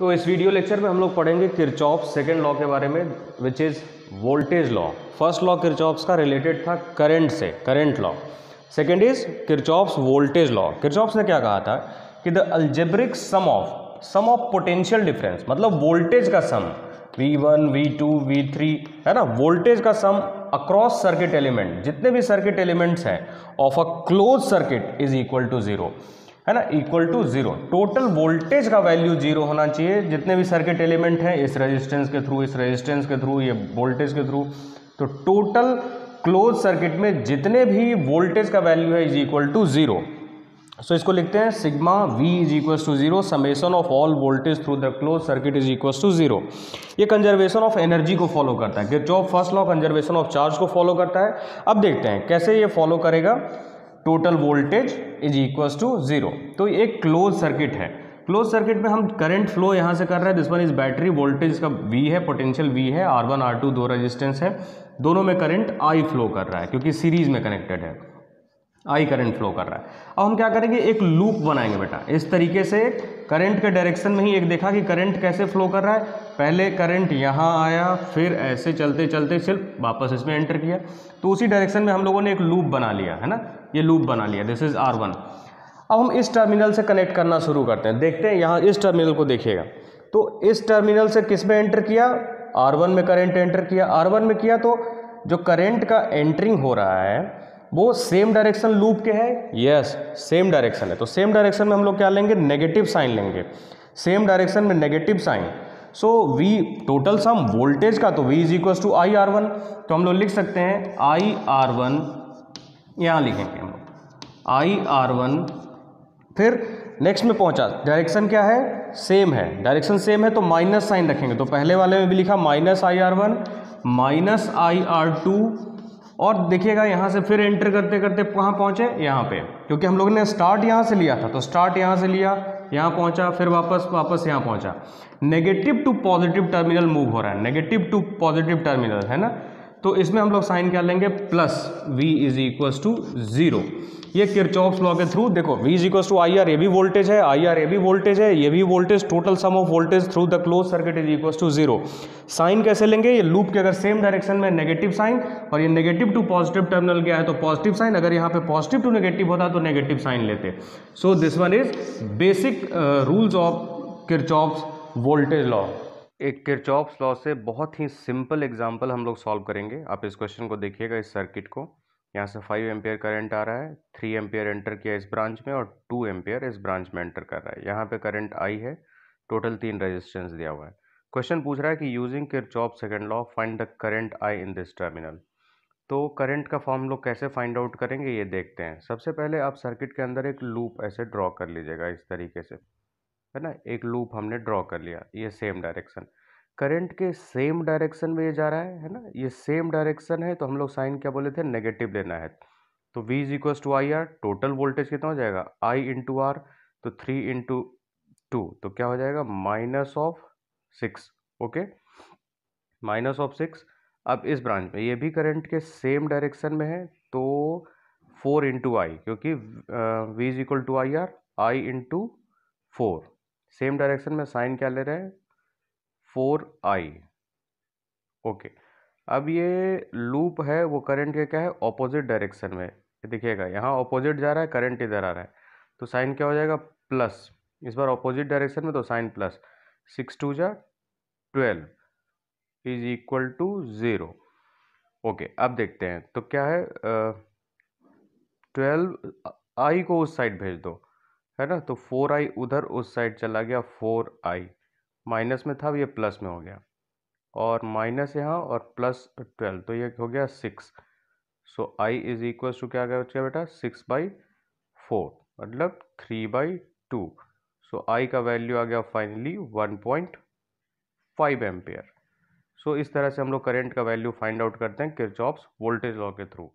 तो इस video lecture में हम लोग पढ़ेंगे किरचॉप सेकेंड लॉ के बारे में which is voltage law first law Kirchhoff's का रिलेटेड था करंट से current law second is Kirchhoff's voltage law Kirchhoff's ने क्या कहा था? कि the algebraic sum of sum of potential difference मतलब वोल्टेज का सम V1, V2, V3 है ना? वोल्टेज का सम अक्रॉस सर्किट एलिमेंट जितने भी सर्किट एलिमेंट्स हैं of a close circuit is equal to zero है ना equal to zero total voltage का वैल्यू ज़ीरो होना चाहिए। जितने भी सर्किट एलिमेंट हैं, इस रेजिस्टेंस के थ्रू इस रेजिस्टेंस के थ्रू ये वोल्टेज के थ्रू तो टोटल क्लोज सर्किट में जितने भी वोल्टेज का वैल्यू है is equal to zero so इसको लिखते हैं sigma V is equal to zero summation of all voltage through the close circuit is equal to zero ये कंजर्वेशन ऑफ़ एनर्जी को फॉलो करता है। Kirchhoff first law conservation of charge को follow करता है। अब देखते हैं, कैसे ये फॉलो करेगा? Total voltage is equals to zero तो एक क्लोज सर्किट है। क्लोज सर्किट में हम करंट फ्लो यहाँ से कर रहे हैं। This one is battery voltage का वी है पोटेंशियल वी है आर वन आर टू दो रजिस्टेंस है। दोनों में करंट आई फ्लो कर रहा है, क्योंकि सीरीज़ में कनेक्टेड है। आई करंट फ्लो कर रहा है। अब हम क्या करेंगे? एक लूप बनाएँगे बेटा। इस तरीके से करंट के डायरेक्शन में ही एक देखा कि करंट कैसे फ्लो कर रहा है। पहले करंट यहाँ आया, फिर ऐसे चलते चलते सिर्फ़ वापस इसमें एंटर किया। तो उसी डायरेक्शन में हम लोगों ने एक लूप बना लिया, है ना? ये लूप बना लिया। दिस इज़ आर वन अब हम इस टर्मिनल से कनेक्ट करना शुरू करते हैं। देखते हैं, यहाँ इस टर्मिनल को देखिएगा। तो इस टर्मिनल से किसमें एंटर किया? आर वन में करेंट एंटर किया। आर वन में किया तो जो करेंट का एंटरिंग हो रहा है वो सेम डायरेक्शन लूप के है? यस सेम डायरेक्शन है। तो सेम डायरेक्शन में हम लोग क्या लेंगे? नेगेटिव साइन लेंगे। सेम डायरेक्शन में negative sign so V total sum voltage का तो V is equal to I R one तो हम लोग लिख सकते हैं आई आर वन यहाँ लिखेंगे हम लोग। आई आर वन फिर नेक्स्ट में पहुँचा। डायरेक्शन क्या है? सेम है। डायरेक्शन सेम है तो माइनस साइन रखेंगे। तो पहले वाले में भी लिखा minus I R one minus I R two और देखिएगा यहाँ से फिर एंटर करते करते कहाँ पहुँचे? यहाँ पे। क्योंकि हम लोगों ने स्टार्ट यहाँ से लिया था। तो स्टार्ट यहाँ से लिया, यहाँ पहुँचा, फिर वापस वापस यहाँ पहुँचा। Negative to positive terminal move हो रहा है। नेगेटिव टू पॉजिटिव टर्मिनल है ना? तो इसमें हम लोग साइन क्या लेंगे? Plus V is equals to zero ये किरचॉफ्स लॉ के थ्रू देखो, v is equals to I R ए भी वोल्टेज है आई आर ए भी वोल्टेज है, ये भी voltage total sum of voltage through the close circuit is equals to zero sign कैसे लेंगे? ये लूप के अगर सेम डायरेक्शन में नेगेटिव साइन और ये नेगेटिव टू पॉजिटिव टर्मिनल गया है? तो पॉजिटिव साइन अगर यहाँ पे पॉजिटिव टू नेगेटिव होता तो नेगेटिव साइन लेते. So this one is basic rules of Kirchhoff's voltage law एक किरचॉफ्स लॉ से बहुत ही सिंपल एग्जांपल हम लोग सॉल्व करेंगे. आप इस क्वेश्चन को देखिएगा, इस सर्किट को. यहाँ से फाइव एम्पेयर करंट आ रहा है थ्री एम्पेयर एंटर किया इस ब्रांच में और टू एम्पेयर इस ब्रांच में एंटर कर रहा है। यहाँ पे करंट आई है टोटल तीन रेजिस्टेंस दिया हुआ है। क्वेश्चन पूछ रहा है कि using Kirchhoff second law find the current I in this terminal तो करंट का फॉर्म लोग कैसे फाइंड आउट करेंगे, ये देखते हैं। सबसे पहले आप सर्किट के अंदर एक लूप ऐसे ड्रॉ कर लीजिएगा इस तरीके से। है ना? एक लूप हमने ड्रॉ कर लिया, ये सेम डायरेक्शन करंट के सेम डायरेक्शन में ये जा रहा है है ना? ये सेम डायरेक्शन है तो हम लोग साइन क्या बोले थे? नेगेटिव लेना है। तो v is equals to I R total voltage कितना हो जाएगा? I इंटू आर तो थ्री इंटू टू तो क्या हो जाएगा? Minus of six okay minus of six अब इस ब्रांच में, ये भी करंट के सेम डायरेक्शन में है तो फोर इंटू आई क्योंकि v is equal to I R I into four same direction में साइन क्या ले रहे हैं? Four I. ओके। अब ये लूप है, वो करंट के क्या है? ऑपोजिट डायरेक्शन में। देखिएगा, यहाँ ऑपोजिट जा रहा है, करंट इधर आ रहा है। तो साइन क्या हो जाएगा? प्लस। इस बार ऑपोजिट डायरेक्शन में तो साइन प्लस। सिक्स टू जा twelve is equal to zero. Okay, अब देखते हैं। तो क्या है? ट्वेल्व आई को उस साइड भेज दो। है ना? तो फोर आई उधर उस साइड चला गया, फोर आई। माइनस में था ये प्लस में हो गया। और माइनस यहाँ और प्लस ट्वेल्व तो ये हो गया six. So I is equal to क्या गया बच्चा बेटा? सिक्स बाई फोर मतलब three by two. So I का वैल्यू आ गया finally one point five ampere. So इस तरह से हम लोग करेंट का वैल्यू फाइंड आउट करते हैं किरचॉप्स वोल्टेज लॉ के थ्रू।